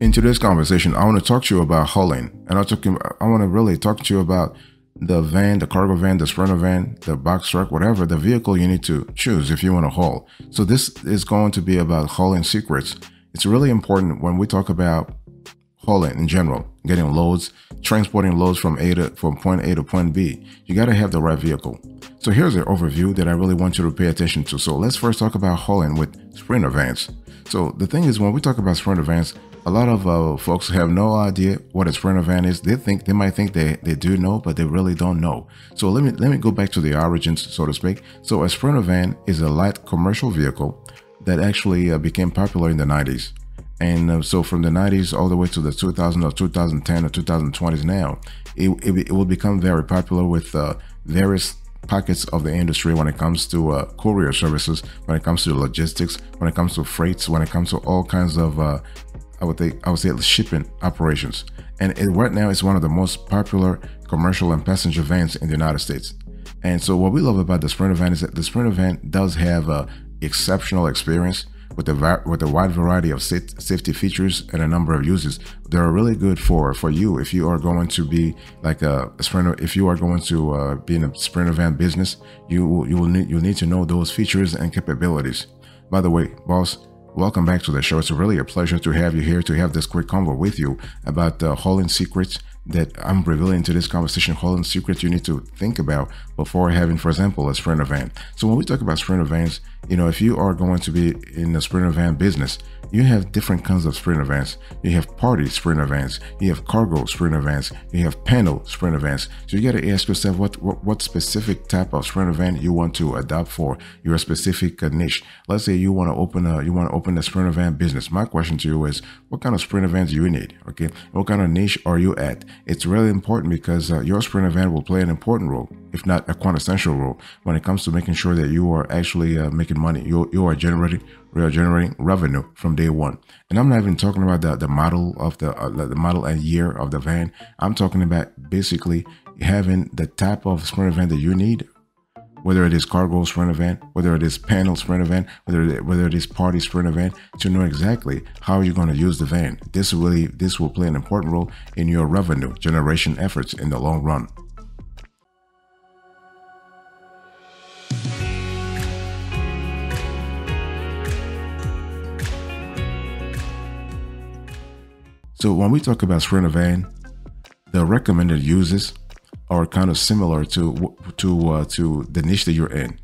In today's conversation, I want to talk to you about hauling, and I talk, I want to really talk to you about the van, the cargo van, the sprinter van, the box truck, whatever the vehicle you need to choose if you want to haul. So this is going to be about hauling secrets. It's really important when we talk about hauling in general, getting loads, transporting loads from A to from point A to point B. You got to have the right vehicle. So here's an overview that I really want you to pay attention to. So let's first talk about hauling with sprinter vans. So the thing is, when we talk about sprinter vans, a lot of uh, folks have no idea what a sprinter van is. They think they might think they, they do know, but they really don't know. So let me let me go back to the origins, so to speak. So a sprinter van is a light commercial vehicle that actually uh, became popular in the 90s. And uh, so from the 90s all the way to the 2000 or 2010 or 2020s now, it, it, it will become very popular with uh, various pockets of the industry when it comes to uh, courier services, when it comes to logistics, when it comes to freights, when it comes to all kinds of uh, I would think I would say shipping operations. And it, right now, it's one of the most popular commercial and passenger vans in the United States. And so, what we love about the Sprinter van is that the Sprinter van does have a exceptional experience with a with a wide variety of safety features and a number of uses. They're really good for for you if you are going to be like a, a Sprinter. If you are going to uh, be in a Sprinter van business, you you will need you need to know those features and capabilities. By the way, boss, Welcome back to the show. It's really a pleasure to have you here to have this quick convo with you about the uh, hauling secrets that I'm revealing to this conversation, hauling secrets you need to think about before having, for example, a Sprinter van. So when we talk about Sprinter vans, you know, if you are going to be in the Sprinter van business, you have different kinds of sprinter vans. You have party sprinter vans. you have cargo sprinter vans. you have panel sprint events. So you got to ask yourself what, what, what specific type of sprinter van you want to adopt for your specific uh, niche. Let's say you want to open a you want to open a sprinter van business. My question to you is, what kind of sprint do you need? Okay, what kind of niche are you at? It's really important because uh, your sprinter van will play an important role, if not a quintessential role, when it comes to making sure that you are actually uh, making money. You you are generating we are generating revenue from day one. And I'm not even talking about the, the model of the, uh, the model and year of the van. I'm talking about basically having the type of sprinter van that you need, whether it is cargo sprinter van, whether it is panel sprinter van, whether it, whether it is party sprinter van, to know exactly how you're going to use the van. This really this will play an important role in your revenue generation efforts in the long run. So when we talk about Sprinter van, the recommended uses are kind of similar to to uh, to the niche that you're in.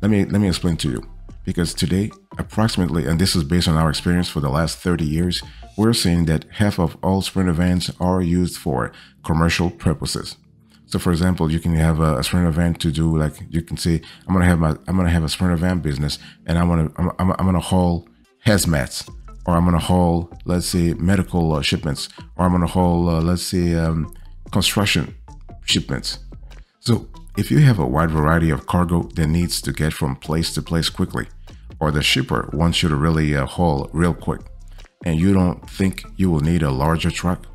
Let me let me explain to you. Because today approximately and this is based on our experience for the last 30 years we're seeing that half of all sprinter vans are used for commercial purposes. So for example you can have a, a sprinter van to do like you can say i'm gonna have my i'm gonna have a sprinter van business and i want to I'm, I'm, I'm gonna haul hazmats or I'm going to haul, let's say, medical uh, shipments, or I'm going to haul, uh, let's say, um, construction shipments. So if you have a wide variety of cargo that needs to get from place to place quickly, or the shipper wants you to really uh, haul real quick, and you don't think you will need a larger truck,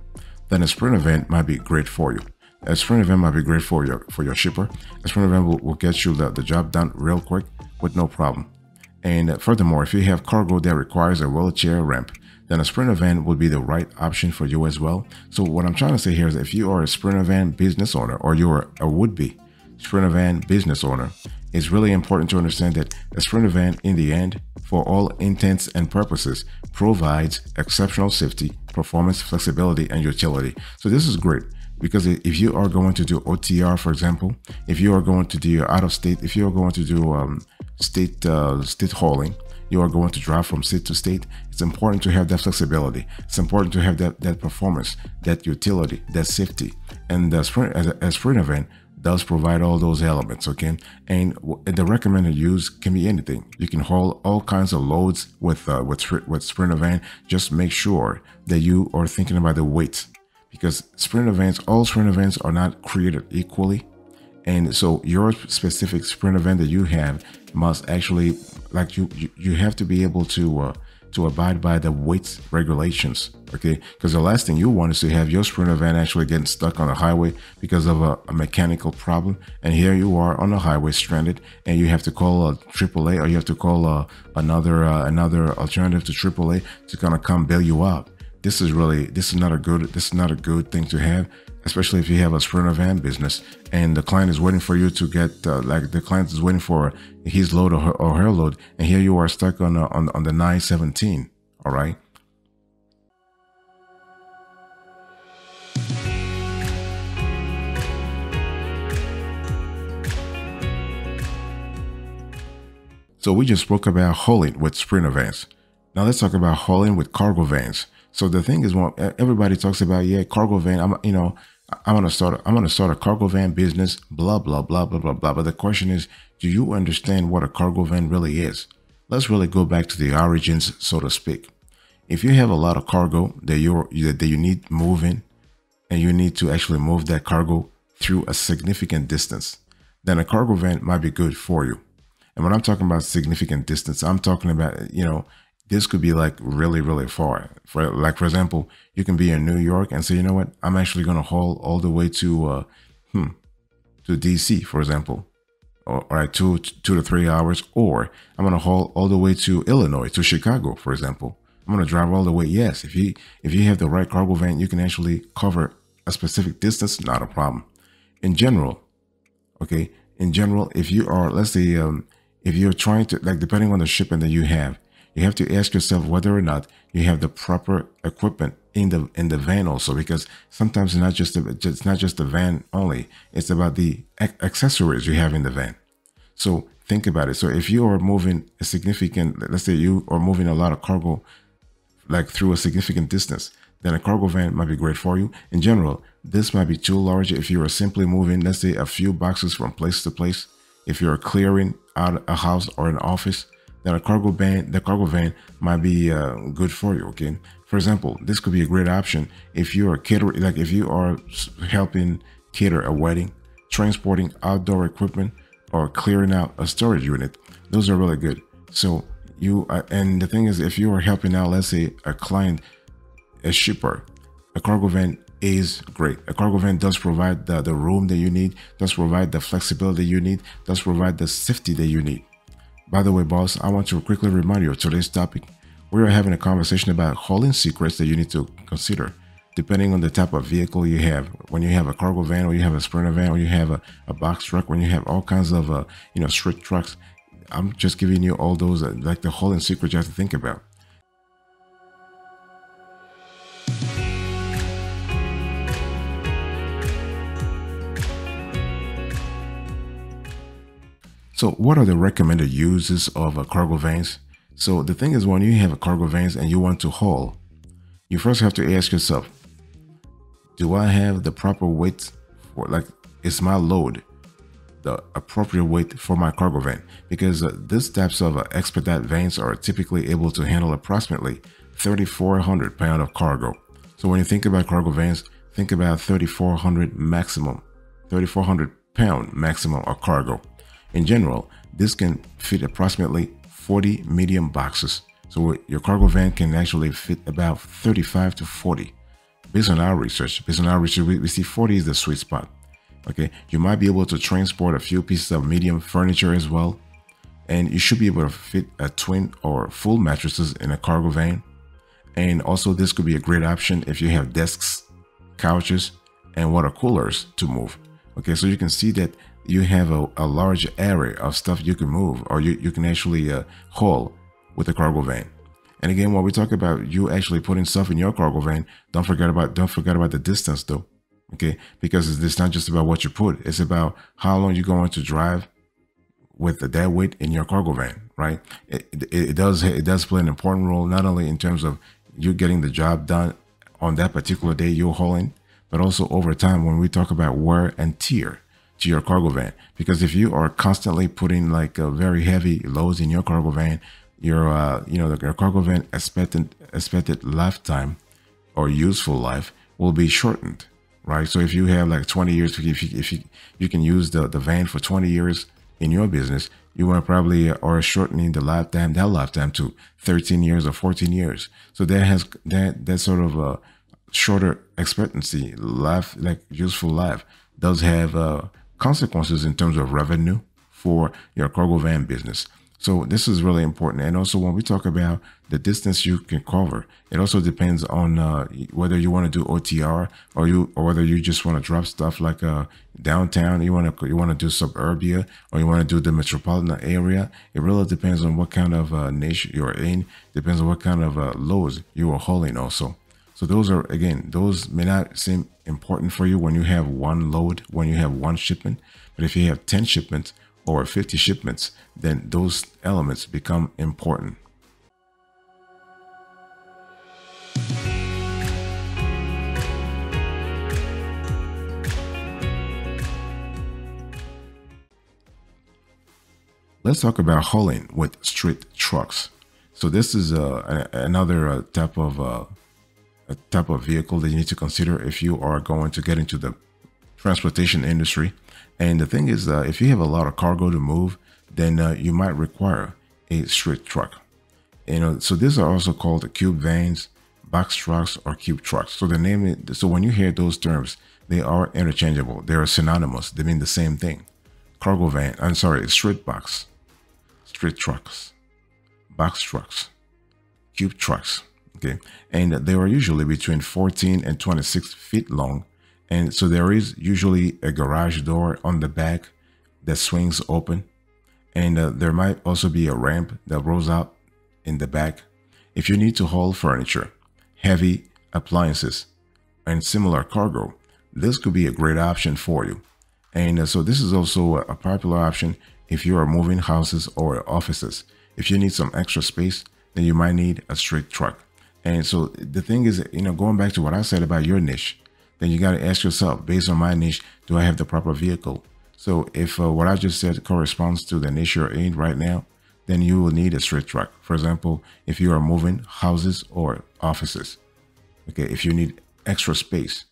then a sprinter van might be great for you. A sprinter van might be great for your for your shipper. A sprinter van will, will get you the, the job done real quick with no problem. And furthermore, if you have cargo that requires a wheelchair ramp, then a Sprinter van would be the right option for you as well. So what I'm trying to say here is if you are a Sprinter van business owner or you're a would-be Sprinter van business owner, it's really important to understand that a Sprinter van in the end, for all intents and purposes, provides exceptional safety, performance, flexibility, and utility. So this is great because if you are going to do OTR, for example, if you are going to do out of state, if you are going to do um, state uh, state hauling, you are going to drive from state to state. It's important to have that flexibility. It's important to have that that performance, that utility, that safety, and the sprint as a, sprinter van does provide all those elements. Okay, and the recommended use can be anything. You can haul all kinds of loads with uh, with with sprinter van. Just make sure that you are thinking about the weight because sprinter vans, all sprinter vans are not created equally. And so your specific sprinter van that you have must actually like you you, you have to be able to uh, to abide by the weight regulations okay? Because the last thing you want is to have your sprinter van actually getting stuck on the highway because of a, a, mechanical problem. And here you are on the highway stranded and you have to call a AAA or you have to call a, uh, another uh, another alternative to AAA to kind of come bail you out this is really this is not a good this is not a good thing to have especially if you have a sprinter van business and the client is waiting for you to get uh, like the client is waiting for his load or her, or her load and here you are stuck on, on on the 917 all right So we just spoke about hauling with sprinter vans. Now let's talk about hauling with cargo vans. So the thing is, well, everybody talks about yeah, cargo van. I'm you know I'm gonna start. A, I'm gonna start a cargo van business. Blah blah blah blah blah blah. But the question is, do you understand what a cargo van really is? Let's really go back to the origins, so to speak. If you have a lot of cargo that you that you need moving, and you need to actually move that cargo through a significant distance, then a cargo van might be good for you. And when I'm talking about significant distance, I'm talking about, you know, this could be like really, really far. For like, for example, you can be in New York and say, you know what, I'm actually going to haul all the way to, uh, hmm, to DC, for example, or, or at two, two to three hours, or I'm going to haul all the way to Illinois, to Chicago, for example. I'm going to drive all the way. Yes, if you if you have the right cargo van, you can actually cover a specific distance, not a problem. In general, okay, in general, if you are, let's say, um, if you're trying to like depending on the shipment that you have you have to ask yourself whether or not you have the proper equipment in the in the van also because sometimes it's not just the, it's not just the van only it's about the accessories you have in the van. So think about it. So if you are moving a significant let's say you are moving a lot of cargo like through a significant distance then a cargo van might be great for you. In general this might be too large if you are simply moving let's say a few boxes from place to place. If you're clearing out a house or an office, then a cargo van, the cargo van might be uh, good for you. Okay. For example, this could be a great option if you are catering, like if you are helping cater a wedding, transporting outdoor equipment, or clearing out a storage unit. Those are really good. So you uh, and the thing is, if you are helping out, let's say a client, a shipper, a cargo van is great. A cargo van does provide the, the room that you need, does provide the flexibility you need, does provide the safety that you need. By the way, boss, I want to quickly remind you of today's topic. We are having a conversation about hauling secrets that you need to consider depending on the type of vehicle you have. When you have a cargo van or you have a sprinter van or you have a, a box truck, when you have all kinds of, uh, you know, street trucks, I'm just giving you all those, uh, like the hauling secrets you have to think about. So what are the recommended uses of a cargo vans? So the thing is when you have a cargo vans and you want to haul, you first have to ask yourself, do I have the proper weight for like, is my load the appropriate weight for my cargo van? Because uh, these types of uh, expedite vans are typically able to handle approximately 3,400 pound of cargo. So when you think about cargo vans, think about 3,400 maximum, 3,400 pound maximum of cargo. In general, this can fit approximately 40 medium boxes. So your cargo van can actually fit about 35 to 40. Based on our research, based on our research, we, we see 40 is the sweet spot. Okay, you might be able to transport a few pieces of medium furniture as well. And you should be able to fit a twin or full mattresses in a cargo van. And also this could be a great option if you have desks, couches, and water coolers to move. Okay, so you can see that you have a, a large area of stuff you can move or you, you can actually uh, haul with a cargo van. And again, when we talk about you actually putting stuff in your cargo van, don't forget about don't forget about the distance though. Okay, because it's not just about what you put; it's about how long you're going to drive with the dead weight in your cargo van, right? It, it, it does it does play an important role not only in terms of you getting the job done on that particular day you're hauling, but also over time when we talk about wear and tear to your cargo van. Because if you are constantly putting like a very heavy loads in your cargo van, your uh, you know your cargo van expected expected lifetime or useful life will be shortened, right? So if you have like 20 years, if you, if you, you can use the, the van for 20 years in your business, you are probably are shortening the lifetime, that lifetime to 13 years or 14 years. So that has that that sort of a shorter expectancy life, like useful life, does have uh, consequences in terms of revenue for your cargo van business. So this is really important. And also when we talk about the distance you can cover, it also depends on uh, whether you want to do OTR or you or whether you just want to drop stuff like uh, downtown. You want to you want to do suburbia or you want to do the metropolitan area. It really depends on what kind of uh, niche you're in. Depends on what kind of uh, loads you are hauling also. So those are again those may not seem important for you when you have one load when you have one shipment, but if you have ten shipments or 50 shipments, then those elements become important. Let's talk about hauling with street trucks. So this is uh, another uh, type of uh, a type of vehicle that you need to consider if you are going to get into the transportation industry. And the thing is, uh, if you have a lot of cargo to move, then uh, you might require a street truck. You know, so these are also called cube vans, box trucks, or cube trucks. So the name, so when you hear those terms, they are interchangeable. They are synonymous. They mean the same thing. Cargo van, I'm sorry, street box, street trucks, box trucks, cube trucks. Okay, and they are usually between 14 and 26 feet long and so there is usually a garage door on the back that swings open. And uh, there might also be a ramp that rolls out in the back. If you need to haul furniture, heavy appliances, and similar cargo, this could be a great option for you. And uh, so this is also a popular option if you are moving houses or offices. If you need some extra space, then you might need a straight truck. And so the thing is, you know, going back to what I said about your niche, then you got to ask yourself, based on my niche, do I have the proper vehicle? So if uh, what I just said corresponds to the niche you're in right now, then you will need a straight truck. For example, if you are moving houses or offices, okay, if you need extra space,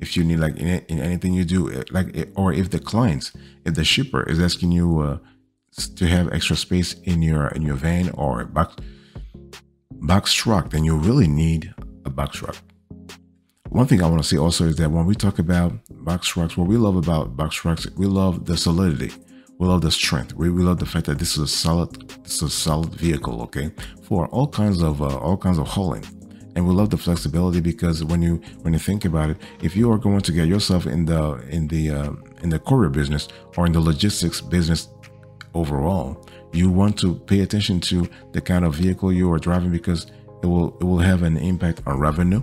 if you need like in, in anything you do, eh, like, eh, or if the clients, if the shipper is asking you uh, to have extra space in your in your van or box box truck, then you really need a box truck. One thing I want to say also is that when we talk about box trucks, what we love about box trucks, we love the solidity. We love the strength. We, we love the fact that this is a solid, this is a solid vehicle, okay, for all kinds of uh, all kinds of hauling. And we love the flexibility because when you when you think about it, if you are going to get yourself in the in the uh, in the courier business or in the logistics business overall, you want to pay attention to the kind of vehicle you are driving because it will it will have an impact on revenue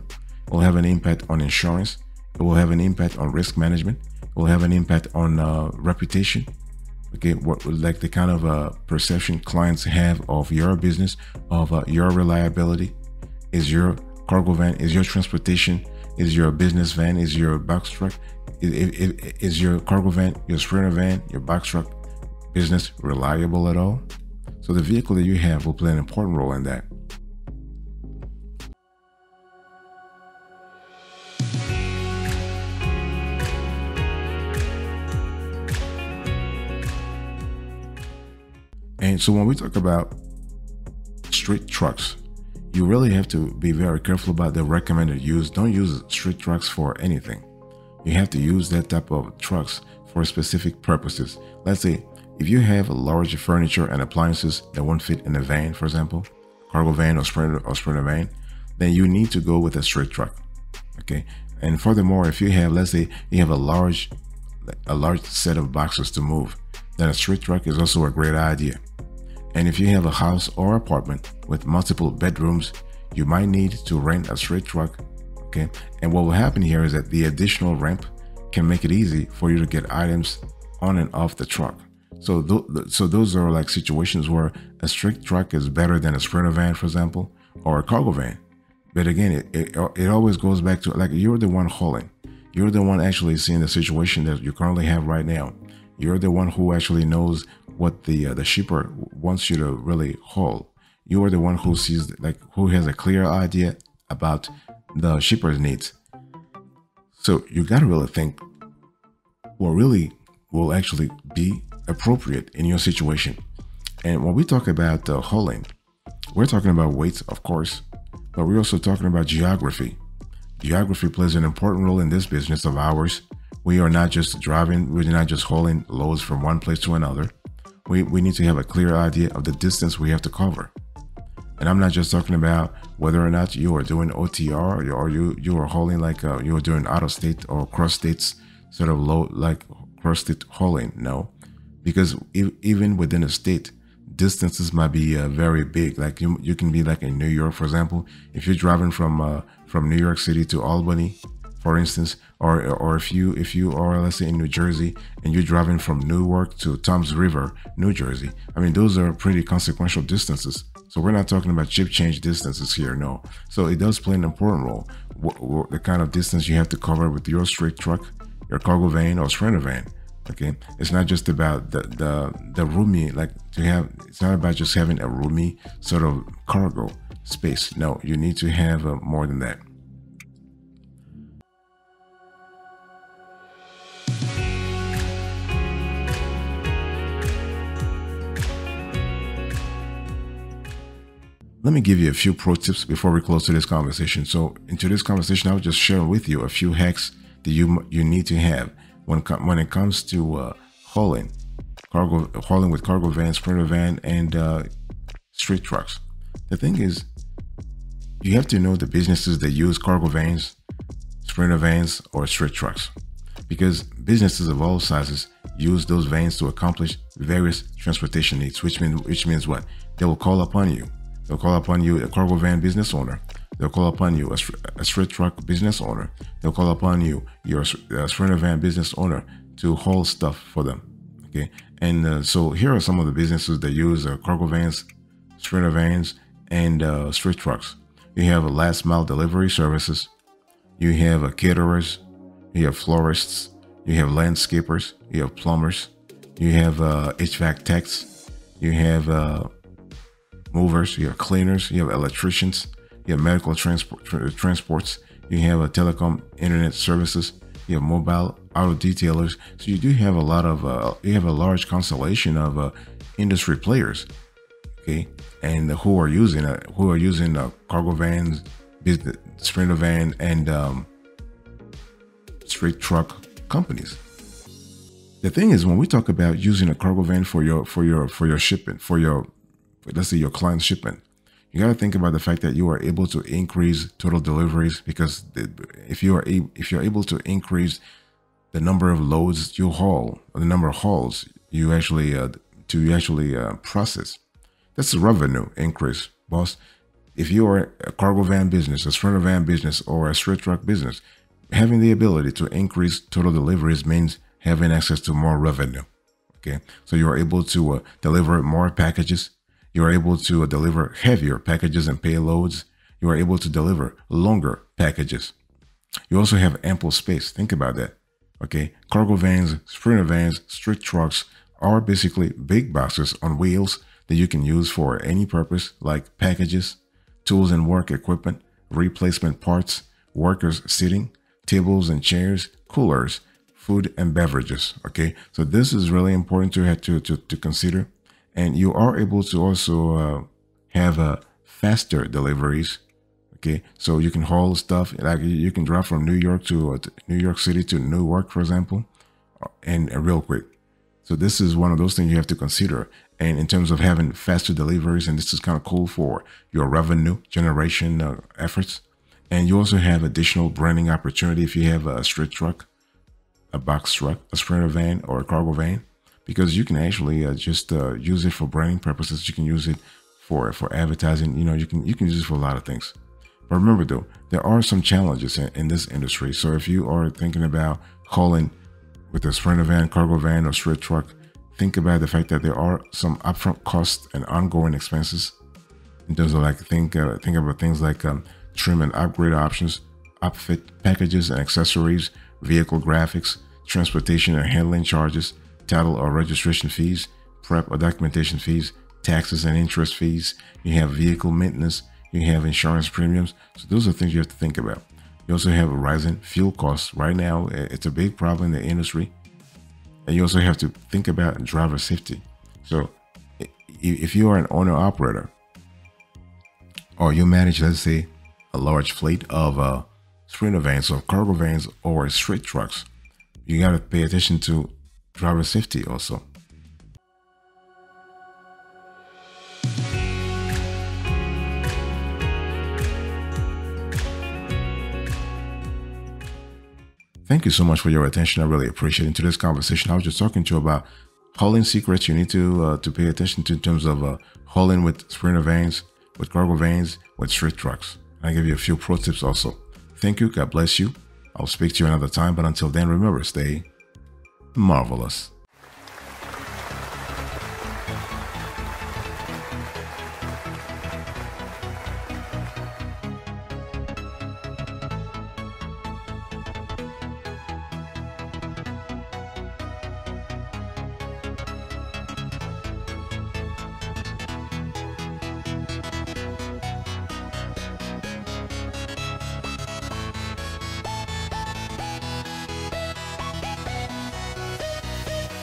will have an impact on insurance. It will have an impact on risk management. It will have an impact on uh, reputation. Okay, what like the kind of uh, perception clients have of your business, of uh, your reliability. Is your cargo van, is your transportation, is your business van, is your box truck, is, is your cargo van, your sprinter van, your box truck business reliable at all? So the vehicle that you have will play an important role in that. And so when we talk about street trucks, you really have to be very careful about the recommended use. Don't use street trucks for anything. You have to use that type of trucks for specific purposes. Let's say if you have large furniture and appliances that won't fit in a van, for example, cargo van or sprinter or sprinter van, then you need to go with a straight truck. Okay. And furthermore, if you have, let's say you have a large, a large set of boxes to move, then a straight truck is also a great idea. And if you have a house or apartment with multiple bedrooms, you might need to rent a straight truck. Okay. And what will happen here is that the additional ramp can make it easy for you to get items on and off the truck. So, th so those are like situations where a straight truck is better than a sprinter van, for example, or a cargo van. But again, it, it, it always goes back to like you're the one hauling. You're the one actually seeing the situation that you currently have right now. You're the one who actually knows what the uh, the shipper wants you to really haul. You are the one who sees like who has a clear idea about the shipper's needs. So you got to really think what really will actually be appropriate in your situation. And when we talk about uh, hauling, we're talking about weight, of course, but we're also talking about geography. Geography plays an important role in this business of ours. We are not just driving, we're not just hauling loads from one place to another we, we need to have a clear idea of the distance we have to cover. And I'm not just talking about whether or not you are doing OTR or you you are hauling like uh, you are doing out of state or cross states sort of low like cross state hauling. No, because even within a state, distances might be uh, very big. Like you, you can be like in New York, for example. If you're driving from uh, from New York City to Albany, for instance, or or if you if you are let's say in New Jersey and you're driving from Newark to Toms River, New Jersey. I mean, those are pretty consequential distances. So we're not talking about chip change distances here, no. So it does play an important role. What the kind of distance you have to cover with your straight truck, your cargo van or sprinter van. Okay, it's not just about the the the roomy like to have. It's not about just having a roomy sort of cargo space. No, you need to have uh, more than that. Let me give you a few pro tips before we close to this conversation. So, in today's conversation, I'll just share with you a few hacks that you you need to have when when it comes to uh, hauling, cargo hauling with cargo vans, sprinter van, and uh, street trucks. The thing is, you have to know the businesses that use cargo vans, sprinter vans, or street trucks, because businesses of all sizes use those vans to accomplish various transportation needs. Which means which means what they will call upon you They'll call upon you, a cargo van business owner. They'll call upon you, a, a straight truck business owner. They'll call upon you, your sprinter van business owner, to haul stuff for them. Okay, and uh, so here are some of the businesses that use uh, cargo vans, sprinter vans, and uh, street trucks. You have a last mile delivery services. You have uh, caterers. You have florists. You have landscapers. You have plumbers. You have HVAC uh, techs. You have uh, movers, you have cleaners, you have electricians, you have medical transport transports, you have a telecom internet services, you have mobile auto detailers. So you do have a lot of uh, you have a large constellation of uh, industry players, okay, and who are using uh, who are using uh, cargo vans, business, sprinter van, and um, straight truck companies. The thing is, when we talk about using a cargo van for your for your for your shipping for your let's say your client shipment, you got to think about the fact that you are able to increase total deliveries because if you are if you're able to increase the number of loads you haul, or the number of hauls you actually uh, to actually uh, process, that's a revenue increase, boss. If you are a cargo van business, a sprinter van business, or a straight truck business, having the ability to increase total deliveries means having access to more revenue. Okay, so you are able to uh, deliver more packages you are able to deliver heavier packages and payloads. You are able to deliver longer packages. You also have ample space. Think about that. Okay. Cargo vans, sprinter vans, street trucks are basically big boxes on wheels that you can use for any purpose like packages, tools and work equipment, replacement parts, workers sitting, tables and chairs, coolers, food and beverages. Okay. So this is really important to have to, to, to consider and you are able to also uh, have uh, faster deliveries. Okay, so you can haul stuff like you can drive from New York to uh, New York City to Newark, for example, uh, and, and real quick. So this is one of those things you have to consider. And in terms of having faster deliveries, and this is kind of cool for your revenue generation uh, efforts. And you also have additional branding opportunity if you have a street truck, a box truck, a sprinter van, or a cargo van because you can actually uh, just uh, use it for branding purposes. You can use it for for advertising. You know, you can you can use it for a lot of things. But remember, though, there are some challenges in, in this industry. So if you are thinking about hauling with a sprinter van, cargo van, or straight truck, think about the fact that there are some upfront costs and ongoing expenses in terms of like think uh, think about things like um, trim and upgrade options, upfit packages and accessories, vehicle graphics, transportation and handling charges, title or registration fees, prep or documentation fees, taxes and interest fees. You have vehicle maintenance. You have insurance premiums. So those are things you have to think about. You also have rising fuel costs. Right now, it's a big problem in the industry. And you also have to think about driver safety. So if you are an owner operator or you manage, let's say, a large fleet of uh, sprinter vans or cargo vans or straight trucks, you got to pay attention to driver safety also. Thank you so much for your attention. I really appreciate it. In today's conversation, I was just talking to you about hauling secrets you need to uh, to pay attention to in terms of uh, hauling with sprinter vans, with cargo vans, with street trucks. And I give you a few pro tips also. Thank you. God bless you. I'll speak to you another time. But until then, remember, stay marvelous.